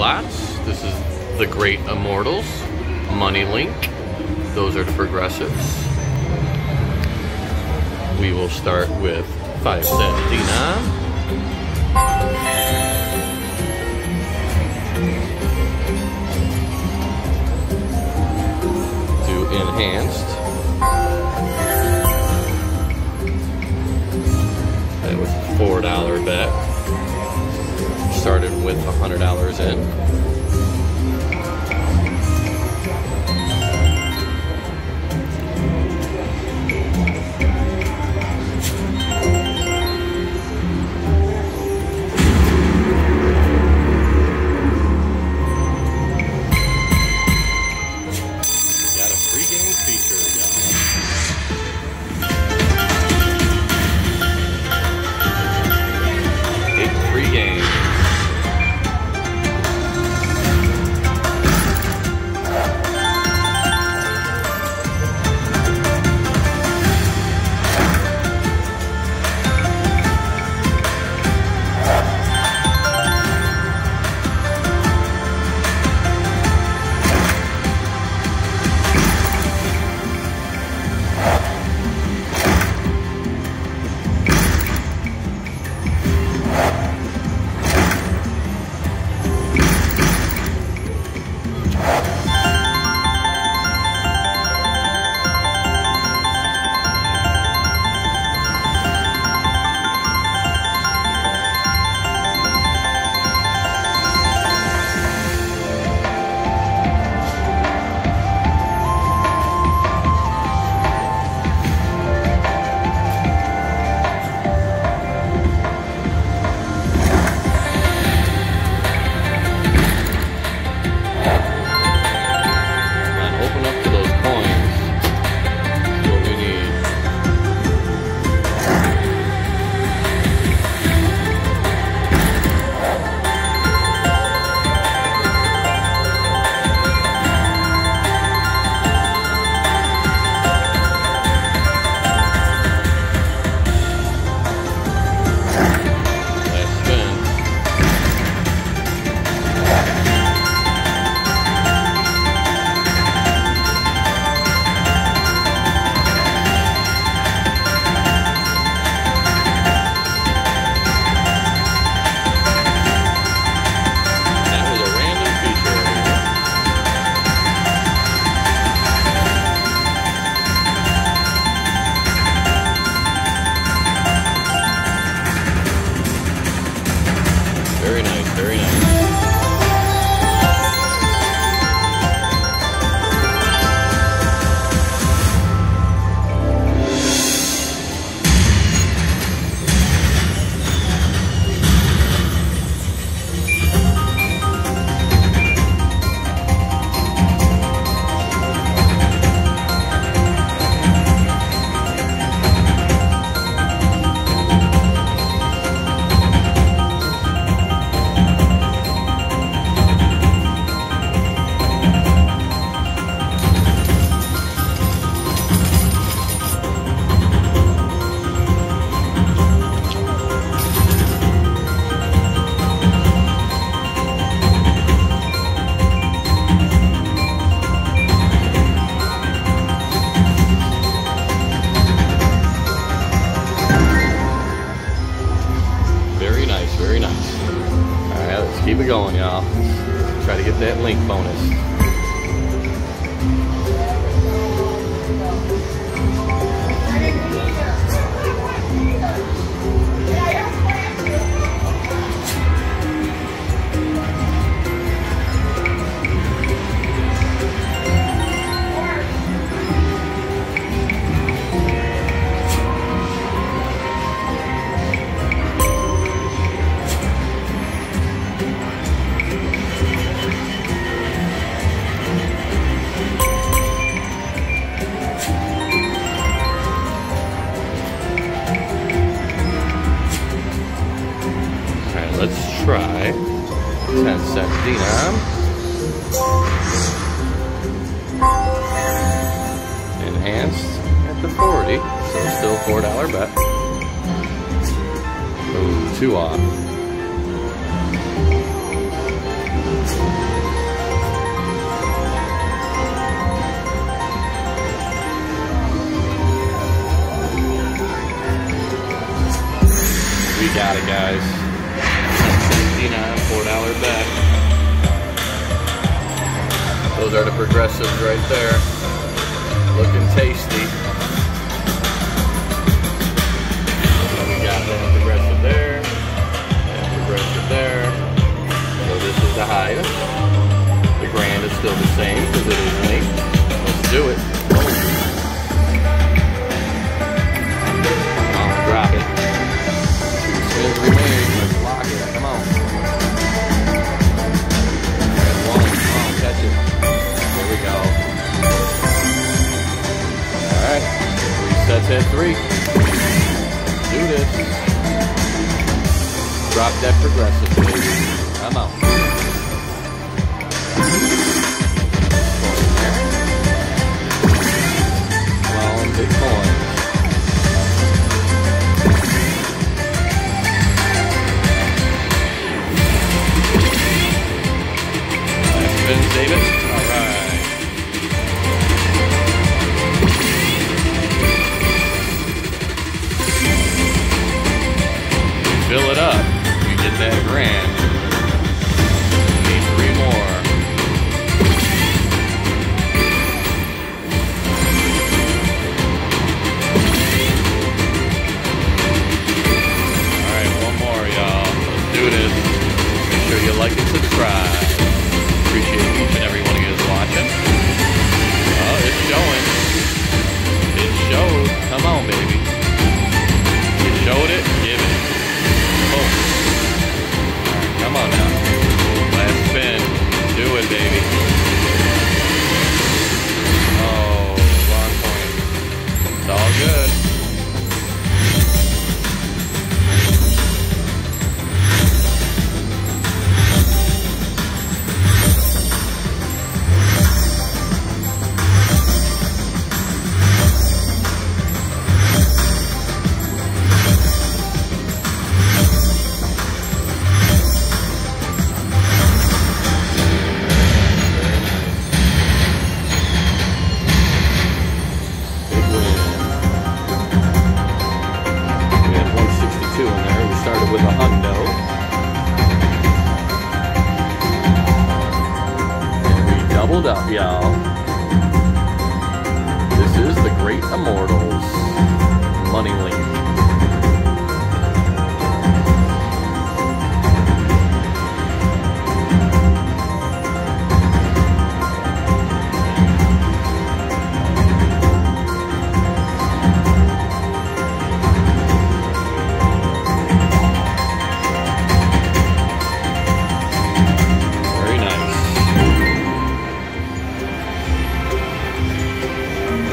slots. This is the Great Immortals, Money Link. Those are the progressives. We will start with 5 cent denom. Do enhanced. That was a $4 bet. Started with $100 in. fry. 10 cent denom. Enhanced at the 40, so still $4 bet. Ooh, two off. We got it, guys. 69 $4 bet. Those are the progressives right there. Looking tasty. Three. Do this. Drop that progressive, baby. Do with a hundo. And we doubled up, y'all.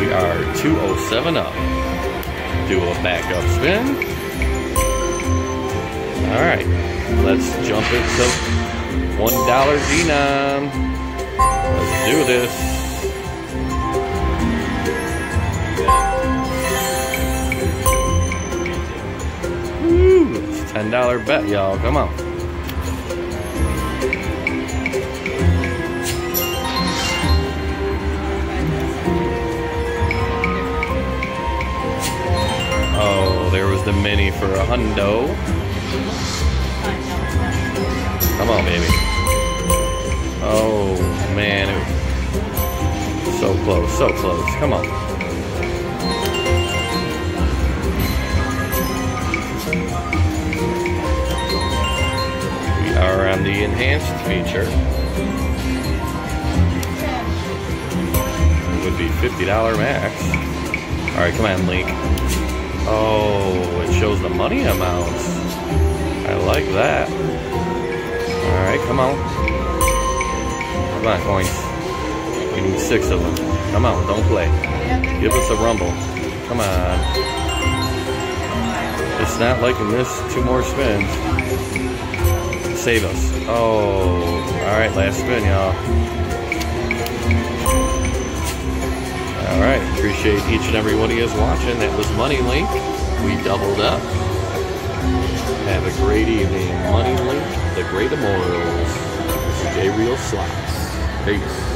We are 207 up. Do a backup spin. Alright, let's jump into $1 denom. Let's do this. Woo, it's a $10 bet, y'all. Come on. The mini for a hundo. Come on, baby. Oh, man. So close, so close. Come on. We are on the enhanced feature. It would be $50 max. All right, come on, Link. Oh, it shows the money amounts. I like that. All right, come on. Come on, coins. We need six of them. Come on, don't play. Give us a rumble. Come on. It's not liking this. Two more spins. Save us. Oh, all right, last spin, y'all. All right, appreciate each and every one of you watching. That was Money Link. We doubled up. Have a great evening. Money Link, the Great Immortals. J Real Slots. Peace.